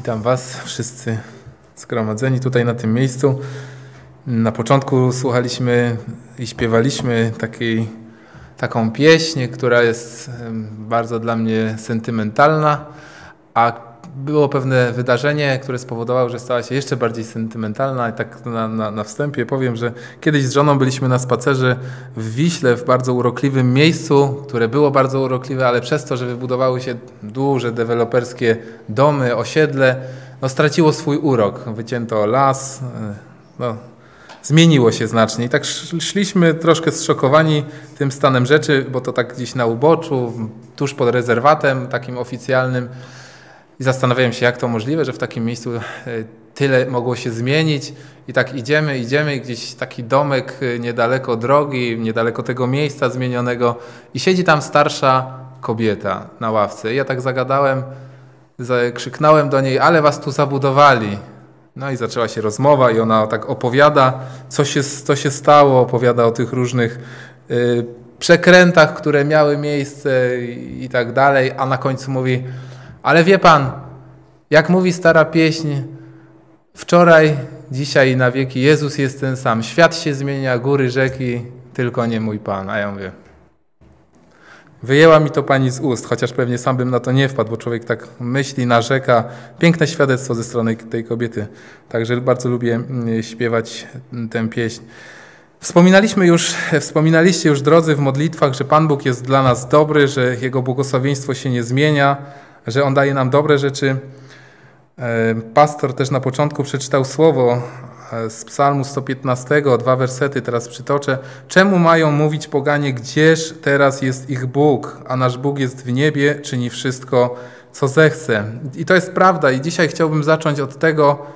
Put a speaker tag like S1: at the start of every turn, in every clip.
S1: Witam Was wszyscy zgromadzeni tutaj na tym miejscu. Na początku słuchaliśmy i śpiewaliśmy takiej, taką pieśń, która jest bardzo dla mnie sentymentalna, a było pewne wydarzenie, które spowodowało, że stała się jeszcze bardziej sentymentalna i tak na, na, na, wstępie powiem, że kiedyś z żoną byliśmy na spacerze w Wiśle, w bardzo urokliwym miejscu, które było bardzo urokliwe, ale przez to, że wybudowały się duże deweloperskie domy, osiedle, no straciło swój urok. Wycięto las, e, no, zmieniło się znacznie. I tak szliśmy troszkę zszokowani tym stanem rzeczy, bo to tak gdzieś na uboczu, tuż pod rezerwatem takim oficjalnym, i zastanawiałem się, jak to możliwe, że w takim miejscu e, tyle mogło się zmienić. I tak idziemy, idziemy, i gdzieś taki domek e, niedaleko drogi, niedaleko tego miejsca zmienionego, i siedzi tam starsza kobieta na ławce. I ja tak zagadałem, krzyknąłem do niej, ale was tu zabudowali. No i zaczęła się rozmowa, i ona tak opowiada, co się, co się stało, opowiada o tych różnych y, przekrętach, które miały miejsce i, i tak dalej, a na końcu mówi, ale wie pan, jak mówi stara pieśń, wczoraj, dzisiaj i na wieki Jezus jest ten sam. Świat się zmienia, góry, rzeki, tylko nie mój Pan. A ja mówię, wyjęła mi to Pani z ust, chociaż pewnie sam bym na to nie wpadł, bo człowiek tak myśli, narzeka. Piękne świadectwo ze strony tej kobiety. Także bardzo lubię mm, śpiewać tę pieśń. Wspominaliśmy już, wspominaliście już, drodzy, w modlitwach, że Pan Bóg jest dla nas dobry, że Jego błogosławieństwo się nie zmienia, że On daje nam dobre rzeczy. E, pastor też na początku przeczytał słowo e, z Psalmu 115, dwa wersety teraz przytoczę. Czemu mają mówić poganie, gdzież teraz jest ich Bóg, a nasz Bóg jest w niebie, czyni wszystko, co zechce. I to jest prawda. I dzisiaj chciałbym zacząć od tego,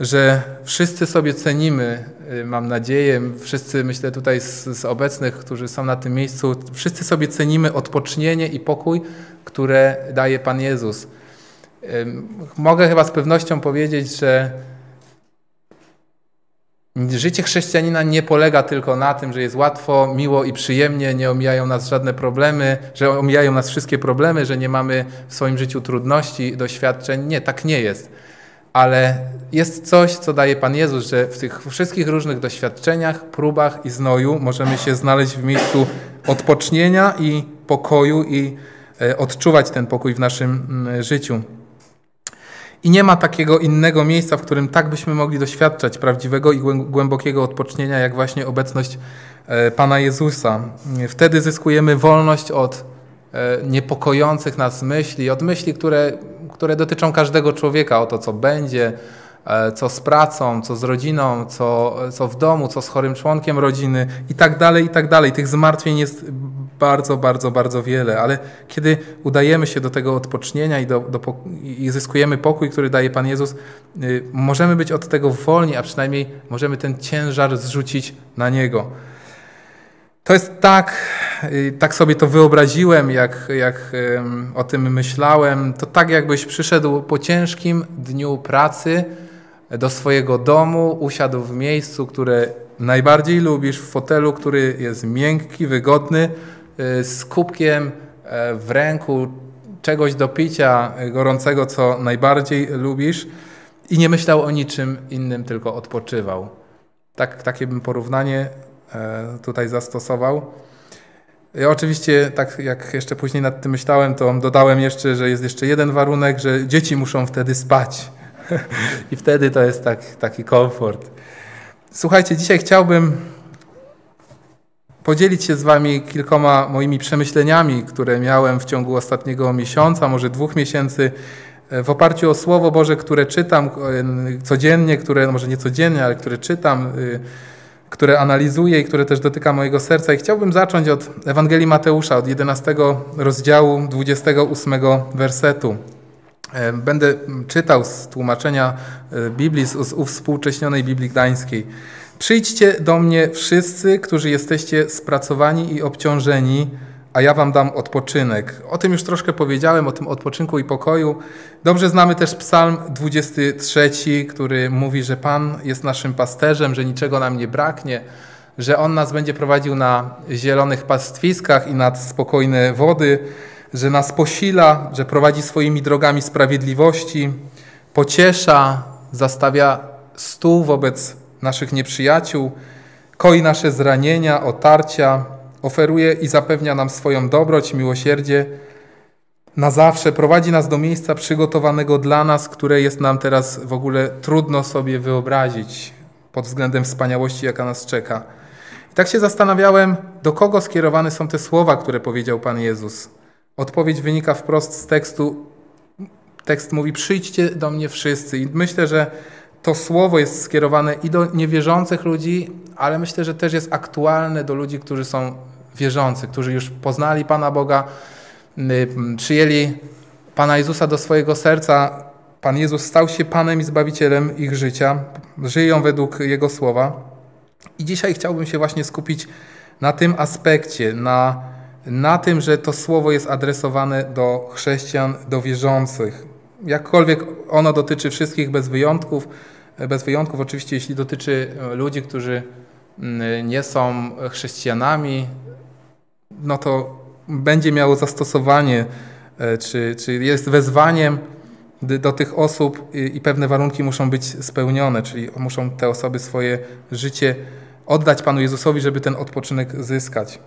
S1: że wszyscy sobie cenimy, mam nadzieję, wszyscy myślę tutaj z, z, obecnych, którzy są na tym miejscu, wszyscy sobie cenimy odpocznienie i pokój, które daje Pan Jezus. Mogę chyba z pewnością powiedzieć, że życie chrześcijanina nie polega tylko na tym, że jest łatwo, miło i przyjemnie, nie omijają nas żadne problemy, że omijają nas wszystkie problemy, że nie mamy w swoim życiu trudności, doświadczeń. Nie, tak nie jest ale jest coś, co daje Pan Jezus, że w tych wszystkich różnych doświadczeniach, próbach i znoju możemy się znaleźć w miejscu odpocznienia i pokoju i e, odczuwać ten pokój w naszym mm, życiu. I nie ma takiego innego miejsca, w którym tak byśmy mogli doświadczać prawdziwego i głębokiego odpocznienia, jak właśnie obecność e, Pana Jezusa. Wtedy zyskujemy wolność od e, niepokojących nas myśli, od myśli, które które dotyczą każdego człowieka, o to, co będzie, e, co z pracą, co z rodziną, co, co w domu, co z chorym członkiem rodziny i tak dalej, i tak dalej. Tych zmartwień jest bardzo, bardzo, bardzo wiele, ale kiedy udajemy się do tego odpocznienia i, do, do, i zyskujemy pokój, który daje Pan Jezus, y, możemy być od tego wolni, a przynajmniej możemy ten ciężar zrzucić na Niego. To jest tak, y, tak sobie to wyobraziłem, jak, jak o tym myślałem. To tak, jakbyś przyszedł po ciężkim dniu pracy do swojego domu, usiadł w miejscu, które najbardziej lubisz, w fotelu, który jest miękki, wygodny, y, z kubkiem e, w ręku czegoś do picia gorącego, co najbardziej lubisz i nie myślał o niczym innym, tylko odpoczywał. Tak, takie bym porównanie tutaj zastosował. Ja oczywiście, tak jak jeszcze później nad tym myślałem, to dodałem jeszcze, że jest jeszcze jeden warunek, że dzieci muszą wtedy spać. I wtedy to jest tak, taki komfort. Słuchajcie, dzisiaj chciałbym podzielić się z Wami kilkoma moimi przemyśleniami, które miałem w ciągu ostatniego miesiąca, może dwóch miesięcy, e, w oparciu o Słowo Boże, które czytam e, codziennie, które, no może nie codziennie, ale które czytam które analizuję i które też dotyka mojego serca. I chciałbym zacząć od Ewangelii Mateusza, od 11 rozdziału 28 wersetu. E, będę czytał z tłumaczenia e, Biblii, z uwspółcześnionej Biblii Gdańskiej. Przyjdźcie do mnie wszyscy, którzy jesteście spracowani i obciążeni, a ja wam dam odpoczynek. O tym już troszkę powiedziałem, o tym odpoczynku i pokoju. Dobrze znamy też Psalm 23, który mówi, że Pan jest naszym pasterzem, że niczego nam nie braknie, że On nas będzie prowadził na zielonych pastwiskach i nad spokojne wody, że nas posila, że prowadzi swoimi drogami sprawiedliwości. pociesza, zastawia stół wobec naszych nieprzyjaciół, koi nasze zranienia, otarcia, oferuje i zapewnia nam swoją dobroć, miłosierdzie na zawsze, prowadzi nas do miejsca przygotowanego dla nas, które jest nam teraz w ogóle trudno sobie wyobrazić pod względem wspaniałości, jaka nas czeka. I tak się zastanawiałem, do kogo skierowane są te słowa, które powiedział Pan Jezus. Odpowiedź wynika wprost z tekstu. Tekst mówi: Przyjdźcie do mnie wszyscy. I myślę, że to słowo jest skierowane i do niewierzących ludzi, ale myślę, że też jest aktualne do ludzi, którzy są wierzący, którzy już poznali Pana Boga, przyjęli Pana Jezusa do swojego serca. Pan Jezus stał się Panem i Zbawicielem ich życia, żyją według Jego słowa. I dzisiaj chciałbym się właśnie skupić na tym aspekcie, na, na tym, że to słowo jest adresowane do chrześcijan, do wierzących. Jakkolwiek ono dotyczy wszystkich bez wyjątków, bez wyjątków oczywiście, jeśli dotyczy ludzi, którzy nie są chrześcijanami, no to będzie miało zastosowanie, e, czy, czy jest wezwaniem do tych osób i pewne warunki muszą być spełnione, czyli muszą te osoby swoje życie oddać Panu Jezusowi, żeby ten odpoczynek zyskać.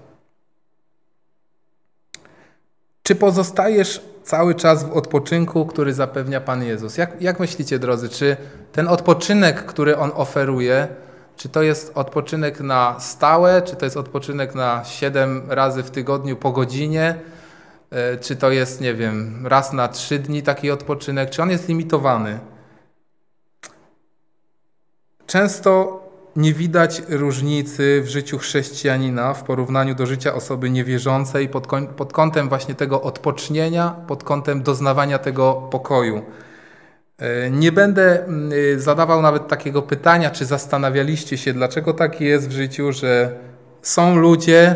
S1: Czy pozostajesz cały czas w odpoczynku, który zapewnia Pan Jezus? Jak, jak myślicie, drodzy, czy ten odpoczynek, który On oferuje, czy to jest odpoczynek na stałe, czy to jest odpoczynek na 7 razy w tygodniu po godzinie, e, czy to jest, nie wiem, raz na 3 dni taki odpoczynek, czy on jest limitowany? Często nie widać różnicy w życiu chrześcijanina w porównaniu do życia osoby niewierzącej pod, pod kątem właśnie tego odpocznienia, pod kątem doznawania tego pokoju. E, nie będę mm, y, zadawał nawet takiego pytania, czy zastanawialiście się, dlaczego tak jest w życiu, że są ludzie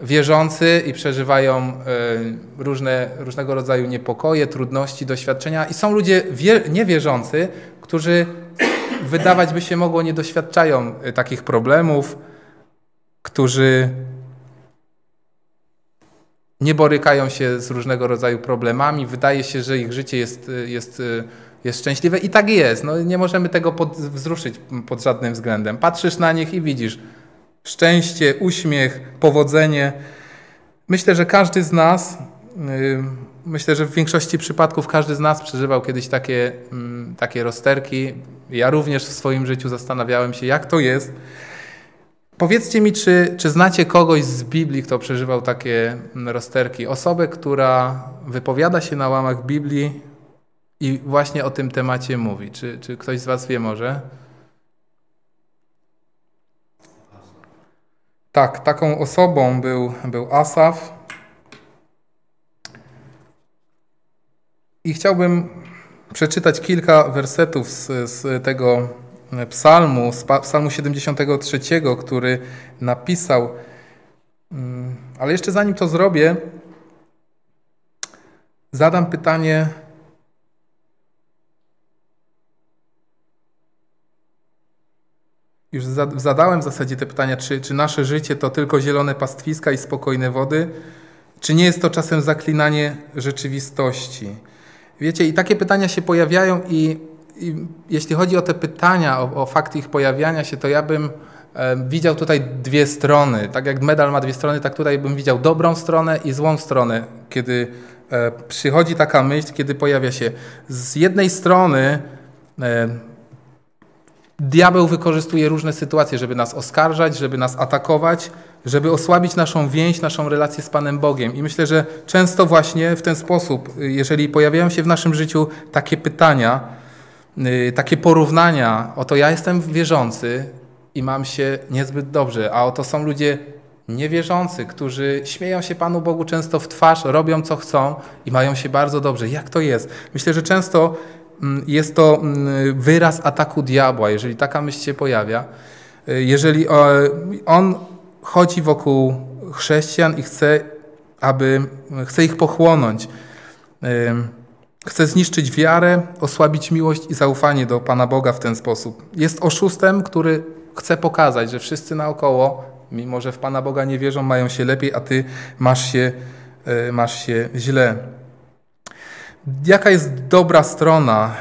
S1: wierzący i przeżywają e, różne, różnego rodzaju niepokoje, trudności, doświadczenia, i są ludzie niewierzący, którzy wydawać by się mogło nie doświadczają e, takich problemów, którzy nie borykają się z różnego rodzaju problemami. Wydaje się, że ich życie jest, jest, jest szczęśliwe i tak jest. No, nie możemy tego pod, wzruszyć pod żadnym względem. Patrzysz na nich i widzisz szczęście, uśmiech, powodzenie. Myślę, że każdy z nas, yy, myślę, że w większości przypadków każdy z nas przeżywał kiedyś takie, yy, takie rozterki. Ja również w swoim życiu zastanawiałem się, jak to jest, Powiedzcie mi, czy, czy znacie kogoś z Biblii, kto przeżywał takie mm, rozterki? Osobę, która wypowiada się na łamach Biblii i właśnie o tym temacie mówi. Czy, czy ktoś z Was wie może? Tak, taką osobą był, był Asaf. I chciałbym przeczytać kilka wersetów z, z tego psalmu, z psalmu 73, który napisał. Mm, ale jeszcze zanim to zrobię, zadam pytanie, Już zadałem w zasadzie te pytania, czy, czy nasze życie to tylko zielone pastwiska i spokojne wody, czy nie jest to czasem zaklinanie rzeczywistości? Wiecie, i takie pytania się pojawiają, i i jeśli chodzi o te pytania, o, o fakt ich pojawiania się, to ja bym e, widział tutaj dwie strony. Tak jak medal ma dwie strony, tak tutaj bym widział dobrą stronę i złą stronę, kiedy e, przychodzi taka myśl, kiedy pojawia się. Z jednej strony e, diabeł wykorzystuje różne sytuacje, żeby nas oskarżać, żeby nas atakować, żeby osłabić naszą więź, naszą relację z Panem Bogiem. I myślę, że często właśnie w ten sposób, jeżeli pojawiają się w naszym życiu takie pytania, takie porównania, oto ja jestem wierzący i mam się niezbyt dobrze, a oto są ludzie niewierzący, którzy śmieją się Panu Bogu często w twarz, robią co chcą i mają się bardzo dobrze. Jak to jest? Myślę, że często mm, jest to mm, wyraz ataku diabła, jeżeli taka myśl się pojawia. Y, jeżeli on chodzi wokół chrześcijan i chce, aby, chce ich pochłonąć, Chce zniszczyć wiarę, osłabić miłość i zaufanie do Pana Boga w ten sposób. Jest oszustem, który chce pokazać, że wszyscy naokoło, mimo że w Pana Boga nie wierzą, mają się lepiej, a Ty masz się, e, masz się źle. Jaka jest dobra strona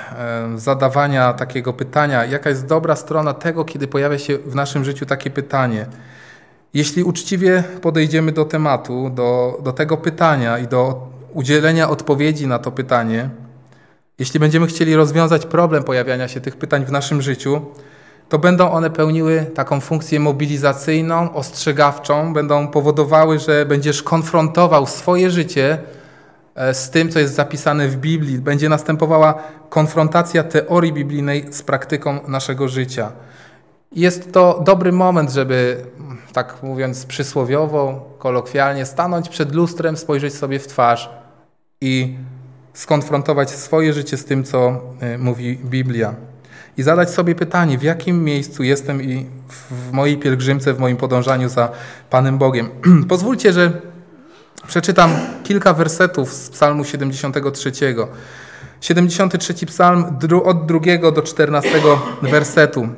S1: zadawania takiego pytania? Jaka jest dobra strona tego, kiedy pojawia się w naszym życiu takie pytanie? Jeśli uczciwie podejdziemy do tematu, do, do tego pytania i do udzielenia odpowiedzi na to pytanie, jeśli będziemy chcieli rozwiązać problem pojawiania się tych pytań w naszym życiu, to będą one pełniły taką funkcję mobilizacyjną, ostrzegawczą, będą powodowały, że będziesz konfrontował swoje życie e, z tym, co jest zapisane w Biblii. Będzie następowała konfrontacja teorii biblijnej z praktyką naszego życia. Jest to dobry moment, żeby, tak mówiąc przysłowiowo, kolokwialnie, stanąć przed lustrem, spojrzeć sobie w twarz i skonfrontować swoje życie z tym, co e, mówi Biblia. I zadać sobie pytanie, w jakim miejscu jestem i w mojej pielgrzymce, w moim podążaniu za Panem Bogiem. Pozwólcie, że przeczytam kilka wersetów z Psalmu 73. 73 psalm od drugiego do 14 wersetu.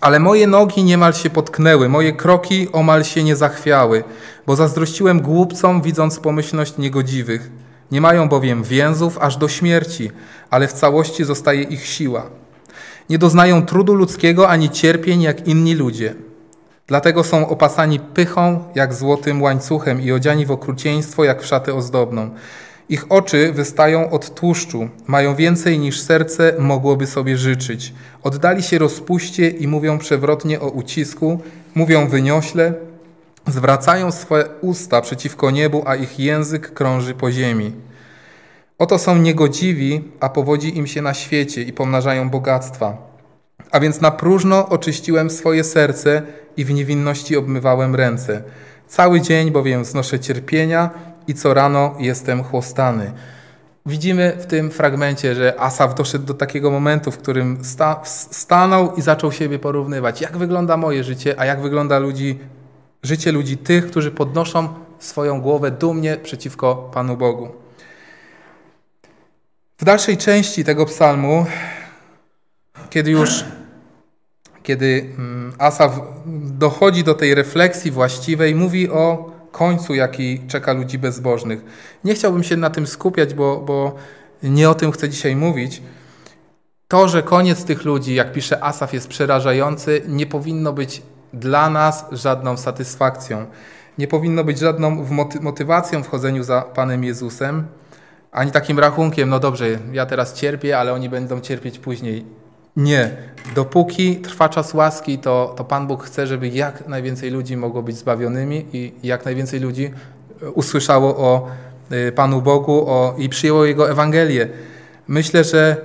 S1: Ale moje nogi niemal się potknęły, moje kroki omal się nie zachwiały, bo zazdrościłem głupcom, widząc pomyślność niegodziwych. Nie mają bowiem więzów aż do śmierci, ale w całości zostaje ich siła. Nie doznają trudu ludzkiego ani cierpień jak inni ludzie. Dlatego są opasani pychą jak złotym łańcuchem i odziani w okrucieństwo jak w szatę ozdobną. Ich oczy wystają od tłuszczu, mają więcej niż serce mogłoby sobie życzyć. Oddali się rozpuście i mówią przewrotnie o ucisku, mówią wyniośle, zwracają swoje usta przeciwko niebu, a ich język krąży po ziemi. Oto są niegodziwi, a powodzi im się na świecie i pomnażają bogactwa. A więc na próżno oczyściłem swoje serce i w niewinności obmywałem ręce. Cały dzień bowiem znoszę cierpienia i co rano jestem chłostany. Widzimy w tym fragmencie, że Asaf doszedł do takiego momentu, w którym sta, stanął i zaczął siebie porównywać. Jak wygląda moje życie, a jak wygląda ludzi, życie ludzi tych, którzy podnoszą swoją głowę dumnie przeciwko Panu Bogu. W dalszej części tego psalmu, kiedy już kiedy mm, Asaf dochodzi do tej refleksji właściwej, mówi o końcu, jaki czeka ludzi bezbożnych. Nie chciałbym się na tym skupiać, bo, bo nie o tym chcę dzisiaj mówić. To, że koniec tych ludzi, jak pisze Asaf, jest przerażający, nie powinno być dla nas żadną satysfakcją. Nie powinno być żadną motywacją w chodzeniu za Panem Jezusem ani takim rachunkiem, no dobrze, ja teraz cierpię, ale oni będą cierpieć później. Nie. Dopóki trwa czas łaski, to, to Pan Bóg chce, żeby jak najwięcej ludzi mogło być zbawionymi i jak najwięcej ludzi e, usłyszało o e, Panu Bogu o, i przyjęło Jego Ewangelię. Myślę, że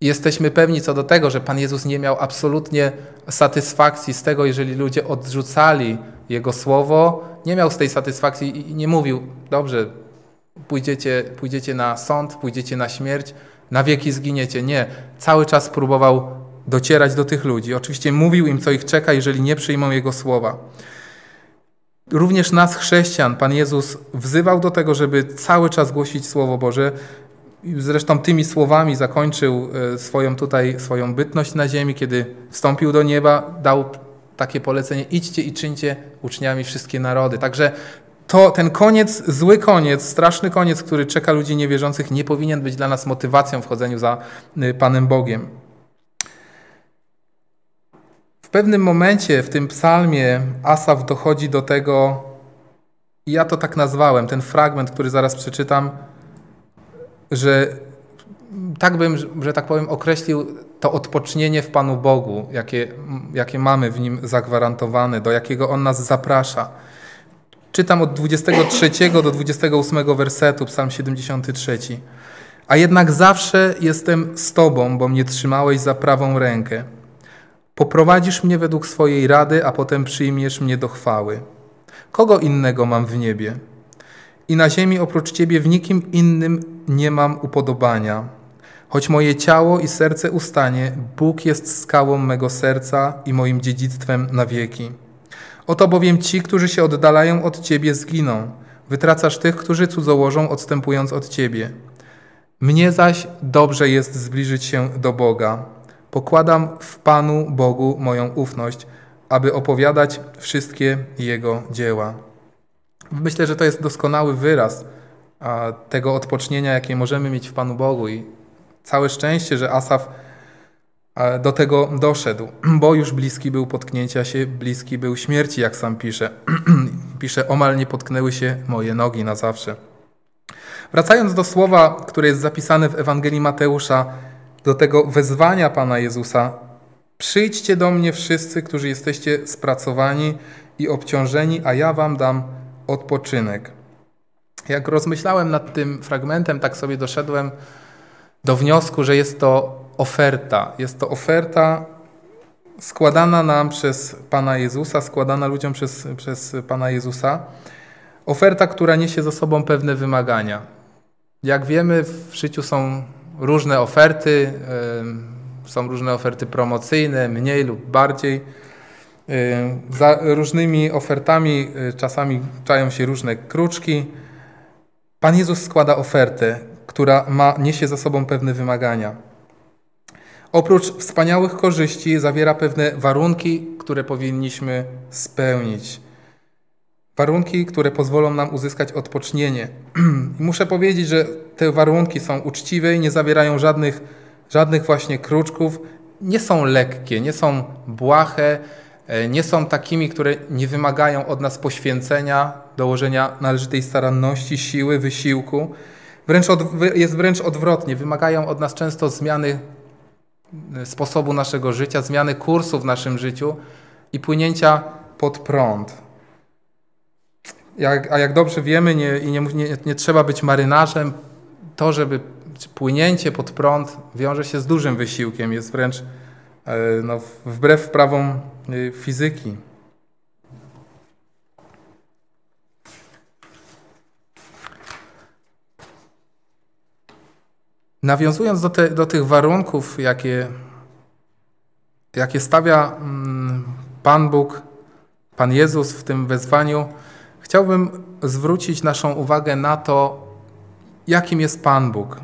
S1: jesteśmy pewni co do tego, że Pan Jezus nie miał absolutnie satysfakcji z tego, jeżeli ludzie odrzucali Jego Słowo, nie miał z tej satysfakcji i nie mówił, dobrze, pójdziecie, pójdziecie na sąd, pójdziecie na śmierć, na wieki zginiecie. Nie. Cały czas próbował docierać do tych ludzi. Oczywiście mówił im, co ich czeka, jeżeli nie przyjmą Jego słowa. Również nas, chrześcijan, Pan Jezus wzywał do tego, żeby cały czas głosić Słowo Boże. Zresztą tymi słowami zakończył e, swoją tutaj, swoją bytność na ziemi, kiedy wstąpił do nieba, dał takie polecenie, idźcie i czyńcie uczniami wszystkie narody. Także to ten koniec, zły koniec, straszny koniec, który czeka ludzi niewierzących, nie powinien być dla nas motywacją w chodzeniu za y, Panem Bogiem. W pewnym momencie w tym psalmie Asaf dochodzi do tego, ja to tak nazwałem, ten fragment, który zaraz przeczytam, że tak bym, że tak powiem, określił to odpocznienie w Panu Bogu, jakie, jakie mamy w Nim zagwarantowane, do jakiego On nas zaprasza. Czytam od 23 do 28 wersetu, Psalm 73. A jednak zawsze jestem z Tobą, bo mnie trzymałeś za prawą rękę. Poprowadzisz mnie według swojej rady, a potem przyjmiesz mnie do chwały. Kogo innego mam w niebie? I na ziemi oprócz Ciebie w nikim innym nie mam upodobania. Choć moje ciało i serce ustanie, Bóg jest skałą mego serca i moim dziedzictwem na wieki. Oto bowiem ci, którzy się oddalają od Ciebie, zginą. Wytracasz tych, którzy cudzołożą, odstępując od Ciebie. Mnie zaś dobrze jest zbliżyć się do Boga. Pokładam w Panu Bogu moją ufność, aby opowiadać wszystkie Jego dzieła. Myślę, że to jest doskonały wyraz tego odpocznienia, jakie możemy mieć w Panu Bogu. I całe szczęście, że Asaf do tego doszedł, bo już bliski był potknięcia się, bliski był śmierci, jak sam pisze. pisze, omal nie potknęły się moje nogi na zawsze. Wracając do słowa, które jest zapisane w Ewangelii Mateusza, do tego wezwania Pana Jezusa, przyjdźcie do mnie wszyscy, którzy jesteście spracowani i obciążeni, a ja wam dam odpoczynek. Jak rozmyślałem nad tym fragmentem, tak sobie doszedłem do wniosku, że jest to oferta. Jest to oferta składana nam przez Pana Jezusa, składana ludziom przez, przez Pana Jezusa. Oferta, która niesie ze sobą pewne wymagania. Jak wiemy, w życiu są różne oferty, są różne oferty promocyjne, mniej lub bardziej. Za różnymi ofertami czasami czają się różne kruczki. Pan Jezus składa ofertę, która ma, niesie za sobą pewne wymagania. Oprócz wspaniałych korzyści zawiera pewne warunki, które powinniśmy spełnić. Warunki, które pozwolą nam uzyskać odpocznienie. muszę powiedzieć, że te warunki są uczciwe i nie zawierają żadnych, żadnych właśnie kruczków. Nie są lekkie, nie są błahe, nie są takimi, które nie wymagają od nas poświęcenia, dołożenia należytej staranności, siły, wysiłku. Wręcz od, jest wręcz odwrotnie. Wymagają od nas często zmiany e, sposobu naszego życia, zmiany kursu w naszym życiu i płynięcia pod prąd. Jak, a jak dobrze wiemy, nie, i nie, nie, nie trzeba być marynarzem, to, żeby płynięcie pod prąd wiąże się z dużym wysiłkiem, jest wręcz e, no, wbrew prawom e, fizyki. Nawiązując do, te, do tych warunków, jakie, jakie stawia mm, Pan Bóg, Pan Jezus w tym wezwaniu, chciałbym zwrócić naszą uwagę na to, jakim jest Pan Bóg.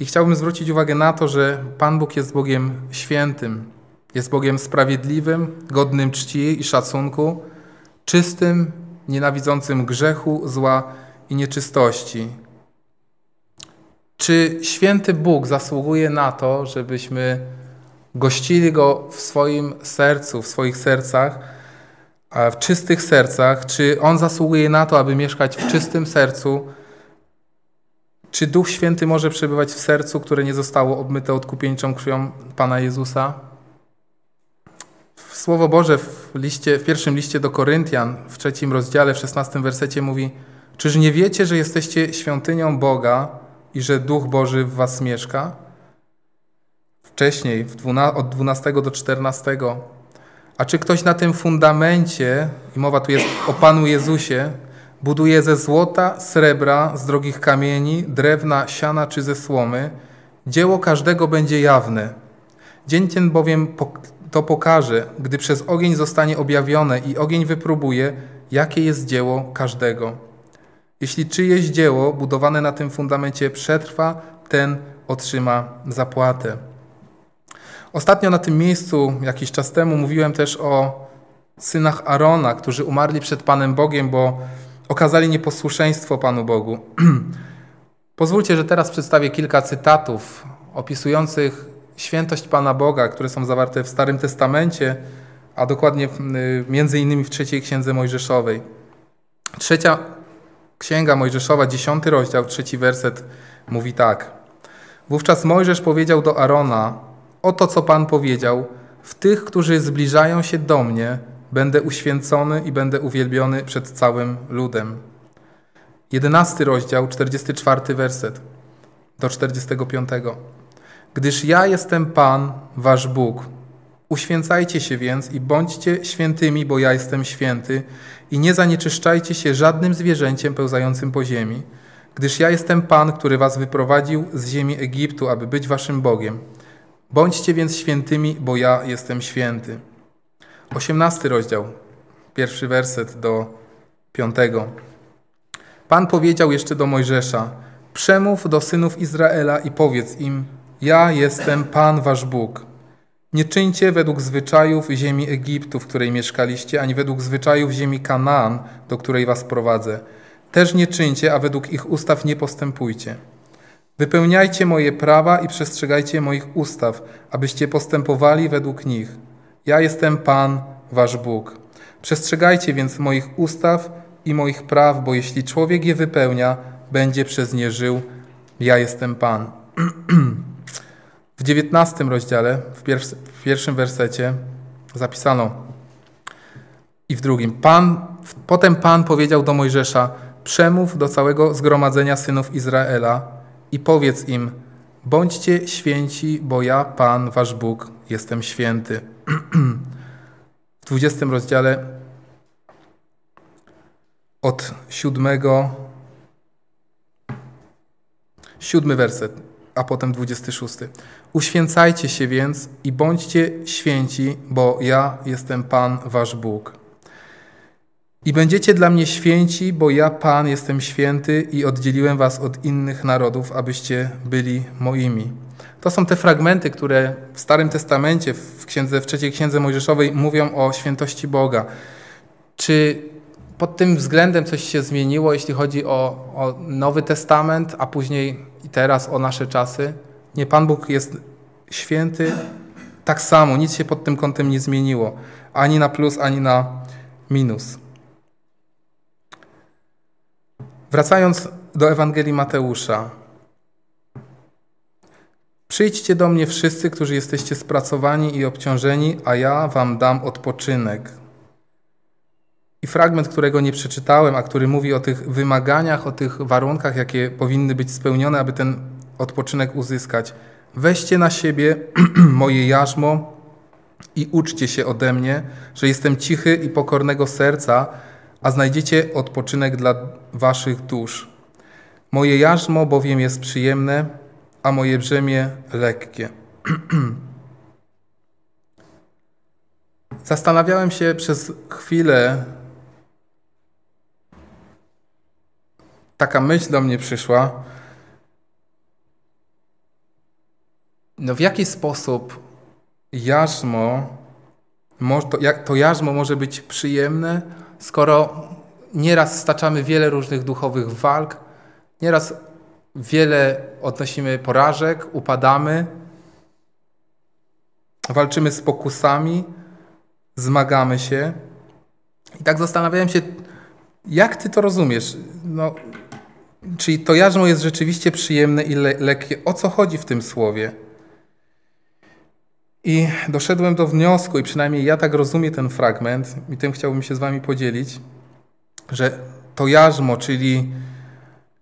S1: I chciałbym zwrócić uwagę na to, że Pan Bóg jest Bogiem świętym, jest Bogiem sprawiedliwym, godnym czci i szacunku, czystym, nienawidzącym grzechu, zła i nieczystości. Czy święty Bóg zasługuje na to, żebyśmy gościli Go w swoim sercu, w swoich sercach, w czystych sercach? Czy On zasługuje na to, aby mieszkać w czystym sercu? Czy Duch Święty może przebywać w sercu, które nie zostało obmyte odkupieńczą krwią Pana Jezusa? Słowo Boże w, liście, w pierwszym liście do Koryntian, w trzecim rozdziale, w szesnastym wersecie mówi Czyż nie wiecie, że jesteście świątynią Boga i że Duch Boży w was mieszka? Wcześniej, od 12 do 14. A czy ktoś na tym fundamencie, i mowa tu jest o Panu Jezusie, buduje ze złota, srebra, z drogich kamieni, drewna, siana czy ze słomy, dzieło każdego będzie jawne. Dzień ten bowiem to pokaże, gdy przez ogień zostanie objawione i ogień wypróbuje, jakie jest dzieło każdego. Jeśli czyjeś dzieło budowane na tym fundamencie przetrwa, ten otrzyma zapłatę. Ostatnio na tym miejscu, jakiś czas temu, mówiłem też o synach Arona, którzy umarli przed Panem Bogiem, bo okazali nieposłuszeństwo Panu Bogu. Pozwólcie, że teraz przedstawię kilka cytatów opisujących świętość Pana Boga, które są zawarte w Starym Testamencie, a dokładnie między innymi w trzeciej księdze Mojżeszowej. Trzecia księga Mojżeszowa, dziesiąty rozdział, trzeci werset mówi tak. Wówczas Mojżesz powiedział do Arona, oto co Pan powiedział, w tych, którzy zbliżają się do mnie, będę uświęcony i będę uwielbiony przed całym ludem. Jedenasty rozdział, 44 werset do 45. Gdyż ja jestem Pan, wasz Bóg. Uświęcajcie się więc i bądźcie świętymi, bo ja jestem święty, i nie zanieczyszczajcie się żadnym zwierzęciem pełzającym po ziemi, gdyż ja jestem Pan, który was wyprowadził z ziemi Egiptu, aby być waszym Bogiem. Bądźcie więc świętymi, bo ja jestem święty. 18 rozdział, pierwszy werset do piątego. Pan powiedział jeszcze do Mojżesza: Przemów do synów Izraela i powiedz im: Ja jestem Pan wasz Bóg. Nie czyńcie według zwyczajów ziemi Egiptu, w której mieszkaliście, ani według zwyczajów ziemi Kanaan, do której was prowadzę. też nie czyńcie, a według ich ustaw nie postępujcie. Wypełniajcie moje prawa i przestrzegajcie moich ustaw, abyście postępowali według nich. Ja jestem Pan, wasz Bóg. Przestrzegajcie więc moich ustaw i moich praw, bo jeśli człowiek je wypełnia, będzie przez nie żył. Ja jestem Pan. W dziewiętnastym rozdziale, w, w pierwszym wersecie zapisano i w drugim. Pan, potem Pan powiedział do Mojżesza, przemów do całego zgromadzenia synów Izraela i powiedz im, bądźcie święci, bo ja, Pan, wasz Bóg, jestem święty. W dwudziestym rozdziale od siódmego, siódmy werset, a potem dwudziesty szósty. Uświęcajcie się więc i bądźcie święci, bo ja jestem Pan, wasz Bóg. I będziecie dla mnie święci, bo ja, Pan, jestem święty i oddzieliłem was od innych narodów, abyście byli moimi. To są te fragmenty, które w Starym Testamencie, w, księdze, w trzeciej księdze Mojżeszowej mówią o świętości Boga. Czy pod tym względem coś się zmieniło, jeśli chodzi o, o Nowy Testament, a później i teraz o nasze czasy? Nie, Pan Bóg jest święty tak samo, nic się pod tym kątem nie zmieniło. Ani na plus, ani na minus. Wracając do Ewangelii Mateusza. Przyjdźcie do mnie wszyscy, którzy jesteście spracowani i obciążeni, a ja wam dam odpoczynek. I fragment, którego nie przeczytałem, a który mówi o tych wymaganiach, o tych warunkach, jakie powinny być spełnione, aby ten odpoczynek uzyskać. Weźcie na siebie moje jarzmo i uczcie się ode mnie, że jestem cichy i pokornego serca, a znajdziecie odpoczynek dla waszych dusz. Moje jarzmo bowiem jest przyjemne, a moje brzemię lekkie. Zastanawiałem się przez chwilę, taka myśl do mnie przyszła. No w jaki sposób jarzmo, jak to jarzmo może być przyjemne, skoro nieraz staczamy wiele różnych duchowych walk, nieraz wiele odnosimy porażek, upadamy, walczymy z pokusami, zmagamy się. I tak zastanawiałem się, jak ty to rozumiesz? No, czyli to jarzmo jest rzeczywiście przyjemne i le lekkie. O co chodzi w tym słowie? I doszedłem do wniosku, i przynajmniej ja tak rozumiem ten fragment, i tym chciałbym się z Wami podzielić, że to jarzmo, czyli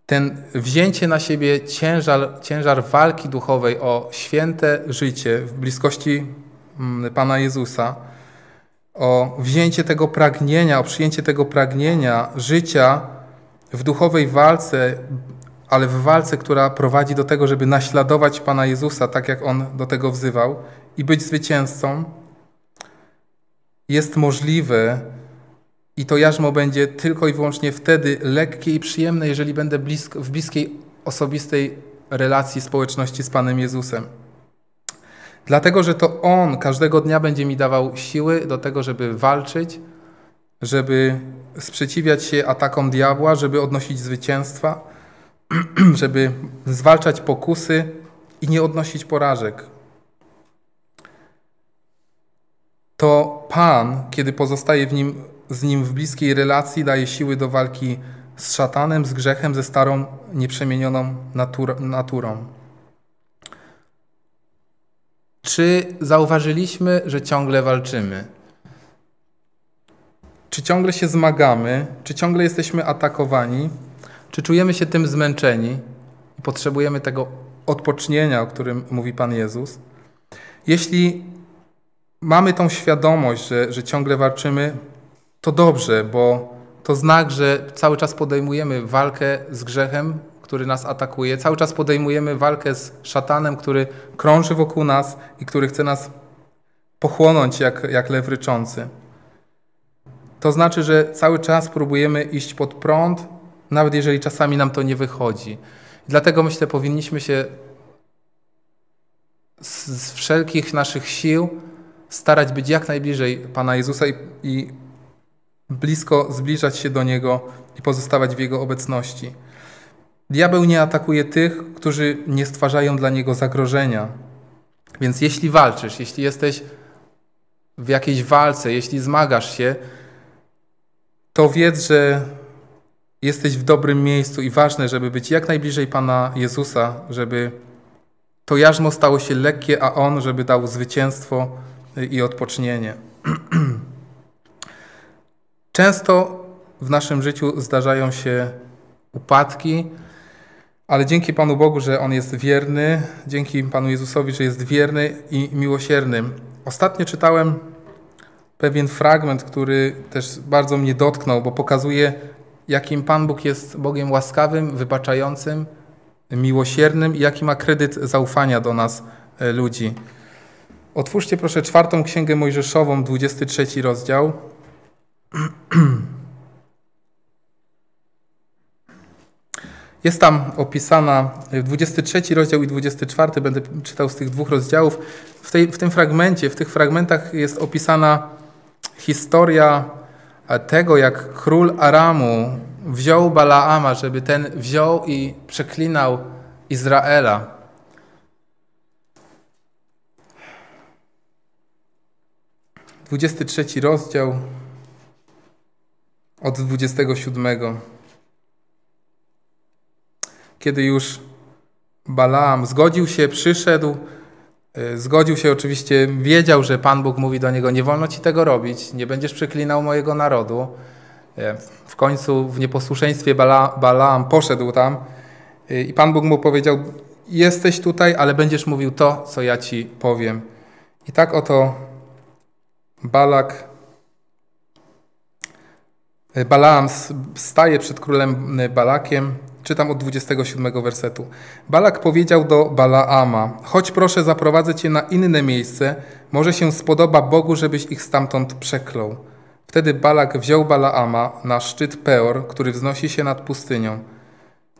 S1: ten wzięcie na siebie ciężar, ciężar walki duchowej o święte życie w bliskości mm, Pana Jezusa, o wzięcie tego pragnienia, o przyjęcie tego pragnienia życia w duchowej walce, ale w walce, która prowadzi do tego, żeby naśladować Pana Jezusa, tak jak On do tego wzywał, i być zwycięzcą, jest możliwe i to jarzmo będzie tylko i wyłącznie wtedy lekkie i przyjemne, jeżeli będę blisko, w bliskiej, osobistej relacji społeczności z Panem Jezusem. Dlatego, że to On każdego dnia będzie mi dawał siły do tego, żeby walczyć, żeby sprzeciwiać się atakom diabła, żeby odnosić zwycięstwa, żeby zwalczać pokusy i nie odnosić porażek. To Pan, kiedy pozostaje w nim, z nim w bliskiej relacji, daje siły do walki z szatanem, z grzechem, ze starą, nieprzemienioną natur naturą. Czy zauważyliśmy, że ciągle walczymy? Czy ciągle się zmagamy? Czy ciągle jesteśmy atakowani? Czy czujemy się tym zmęczeni i potrzebujemy tego odpocznienia, o którym mówi Pan Jezus? Jeśli mamy tą świadomość, że, że ciągle walczymy, to dobrze, bo to znak, że cały czas podejmujemy walkę z grzechem, który nas atakuje, cały czas podejmujemy walkę z szatanem, który krąży wokół nas i który chce nas pochłonąć jak, jak lew ryczący. To znaczy, że cały czas próbujemy iść pod prąd, nawet jeżeli czasami nam to nie wychodzi. Dlatego myślę, powinniśmy się z, wszelkich naszych sił starać być jak najbliżej Pana Jezusa i, i blisko zbliżać się do Niego i pozostawać w Jego obecności. Diabeł nie atakuje tych, którzy nie stwarzają dla Niego zagrożenia. Więc jeśli walczysz, jeśli jesteś w jakiejś walce, jeśli zmagasz się, to wiedz, że jesteś w dobrym miejscu i ważne, żeby być jak najbliżej Pana Jezusa, żeby to jarzmo stało się lekkie, a On, żeby dał zwycięstwo i odpocznienie. Często w naszym życiu zdarzają się upadki, ale dzięki Panu Bogu, że On jest wierny, dzięki Panu Jezusowi, że jest wierny i miłosierny. Ostatnio czytałem pewien fragment, który też bardzo mnie dotknął, bo pokazuje, jakim Pan Bóg jest Bogiem łaskawym, wybaczającym, miłosiernym i jaki ma kredyt zaufania do nas, e, ludzi. Otwórzcie proszę czwartą księgę Mojżeszową, 23 rozdział. Jest tam opisana 23 rozdział i 24, będę czytał z tych dwóch rozdziałów. W, tej, w tym fragmencie, w tych fragmentach jest opisana historia tego, jak król Aramu wziął Balaama, żeby ten wziął i przeklinał Izraela. Dwudziesty trzeci rozdział od 27. Kiedy już Balaam zgodził się, przyszedł, e, zgodził się oczywiście, wiedział, że Pan Bóg mówi do niego, nie wolno ci tego robić, nie będziesz przeklinał mojego narodu. E, w końcu w nieposłuszeństwie Bala, Balaam poszedł tam e, i Pan Bóg mu powiedział, jesteś tutaj, ale będziesz mówił to, co ja ci powiem. I tak oto Balak Balaam staje przed królem Balakiem, czytam od 27 wersetu. Balak powiedział do Balaama, chodź proszę zaprowadzę cię na inne miejsce, może się spodoba Bogu, żebyś ich stamtąd przeklął. Wtedy Balak wziął Balaama na szczyt Peor, który wznosi się nad pustynią.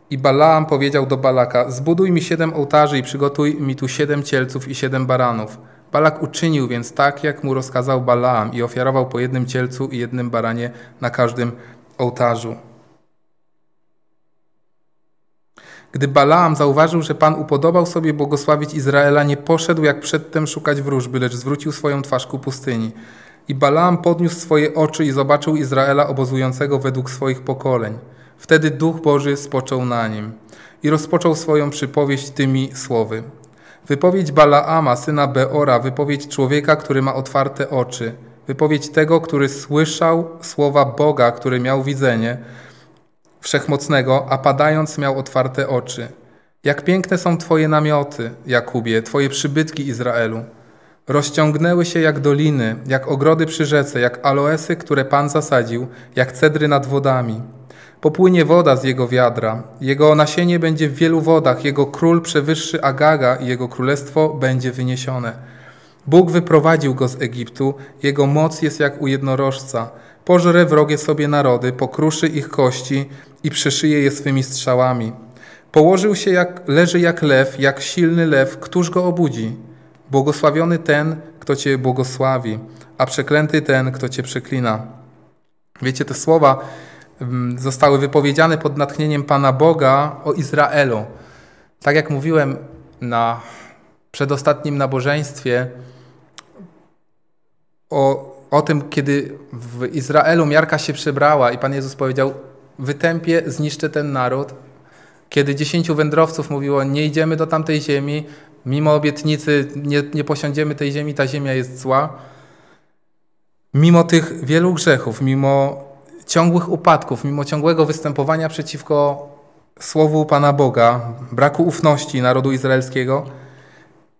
S1: I Balaam powiedział do Balaka, zbuduj mi siedem ołtarzy i przygotuj mi tu siedem cielców i siedem baranów. Balak uczynił więc tak, jak mu rozkazał Balaam i ofiarował po jednym cielcu i jednym baranie na każdym ołtarzu. Gdy Balaam zauważył, że Pan upodobał sobie błogosławić Izraela, nie poszedł jak przedtem szukać wróżby, lecz zwrócił swoją twarz ku pustyni. I Balaam podniósł swoje oczy i zobaczył Izraela obozującego według swoich pokoleń. Wtedy Duch Boży spoczął na nim i rozpoczął swoją przypowieść tymi słowy. Wypowiedź Balaama, syna Beora, wypowiedź człowieka, który ma otwarte oczy, wypowiedź tego, który słyszał słowa Boga, który miał widzenie, Wszechmocnego, a padając miał otwarte oczy. Jak piękne są Twoje namioty, Jakubie, Twoje przybytki Izraelu. Rozciągnęły się jak doliny, jak ogrody przy rzece, jak aloesy, które Pan zasadził, jak cedry nad wodami. Popłynie woda z jego wiadra, jego nasienie będzie w wielu wodach, jego król przewyższy Agaga i jego królestwo będzie wyniesione. Bóg wyprowadził go z Egiptu, jego moc jest jak u jednorożca. Pożre wrogie sobie narody, pokruszy ich kości i przeszyje je swymi strzałami. Położył się, jak, leży jak lew, jak silny lew, któż go obudzi? Błogosławiony ten, kto cię błogosławi, a przeklęty ten, kto cię przeklina. Wiecie, te słowa zostały wypowiedziane pod natchnieniem Pana Boga o Izraelu. Tak jak mówiłem na przedostatnim nabożeństwie o o tym, kiedy w Izraelu miarka się przebrała i Pan Jezus powiedział, wytępię, zniszczę ten naród. Kiedy dziesięciu wędrowców mówiło, nie idziemy do tamtej ziemi, mimo obietnicy nie, nie posiądziemy tej ziemi, ta ziemia jest zła. Mimo tych wielu grzechów, mimo ciągłych upadków, mimo ciągłego występowania przeciwko słowu Pana Boga, braku ufności narodu izraelskiego,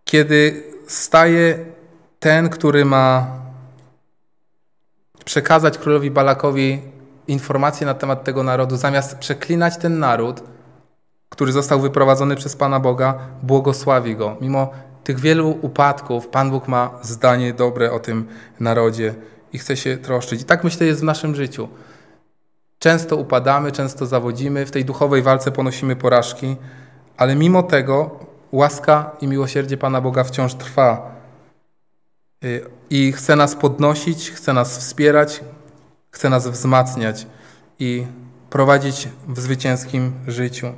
S1: kiedy staje ten, który ma przekazać królowi Balakowi informacje na temat tego narodu, zamiast przeklinać ten naród, który został wyprowadzony przez Pana Boga, błogosławi go. Mimo tych wielu upadków, Pan Bóg ma zdanie dobre o tym narodzie i chce się troszczyć. I tak myślę jest w naszym życiu. Często upadamy, często zawodzimy, w tej duchowej walce ponosimy porażki, ale mimo tego łaska i miłosierdzie Pana Boga wciąż trwa. Y, i chce nas podnosić, chce nas wspierać, chce nas wzmacniać i prowadzić w zwycięskim życiu.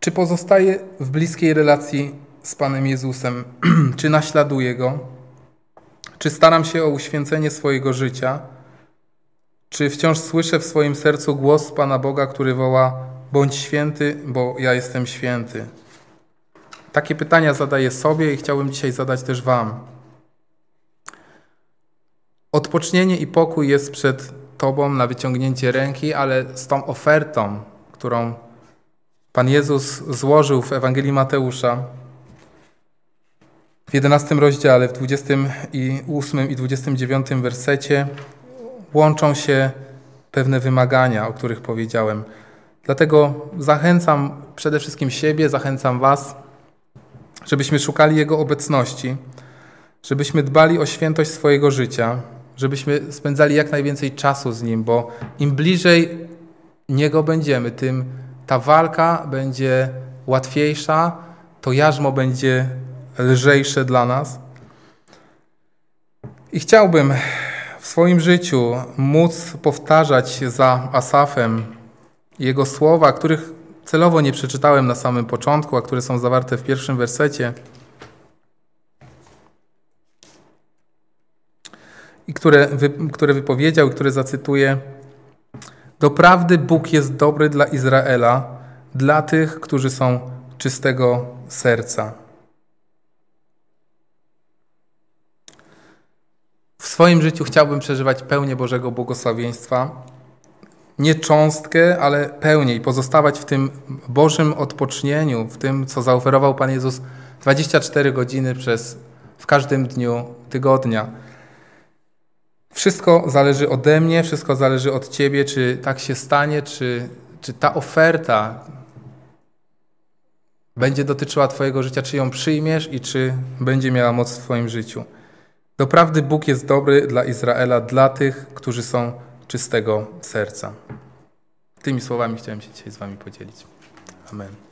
S1: Czy pozostaje w bliskiej relacji z Panem Jezusem? Czy naśladuję Go? Czy staram się o uświęcenie swojego życia? Czy wciąż słyszę w swoim sercu głos Pana Boga, który woła: Bądź święty, bo ja jestem święty? Takie pytania zadaję sobie i chciałbym dzisiaj zadać też Wam. Odpocznienie i pokój jest przed Tobą na wyciągnięcie ręki, ale z tą ofertą, którą Pan Jezus złożył w Ewangelii Mateusza w 11 rozdziale, w 28 i 29 wersecie łączą się pewne wymagania, o których powiedziałem. Dlatego zachęcam przede wszystkim siebie, zachęcam Was, żebyśmy szukali Jego obecności, żebyśmy dbali o świętość swojego życia, żebyśmy spędzali jak najwięcej czasu z Nim, bo im bliżej Niego będziemy, tym ta walka będzie łatwiejsza, to jarzmo będzie lżejsze dla nas. I chciałbym w swoim życiu móc powtarzać za Asafem jego słowa, których celowo nie przeczytałem na samym początku, a które są zawarte w pierwszym wersecie. I które, które wypowiedział, które zacytuję. Doprawdy Bóg jest dobry dla Izraela, dla tych, którzy są czystego serca. Swoim życiu chciałbym przeżywać pełnię Bożego błogosławieństwa. Nie cząstkę, ale pełnię i pozostawać w tym Bożym odpocznieniu, w tym, co zaoferował Pan Jezus 24 godziny przez, w każdym dniu tygodnia. Wszystko zależy ode mnie, wszystko zależy od Ciebie, czy tak się stanie, czy, czy ta oferta będzie dotyczyła Twojego życia, czy ją przyjmiesz i czy będzie miała moc w Twoim życiu. Doprawdy Bóg jest dobry dla Izraela, dla tych, którzy są czystego serca. Tymi słowami chciałem się dzisiaj z Wami podzielić. Amen.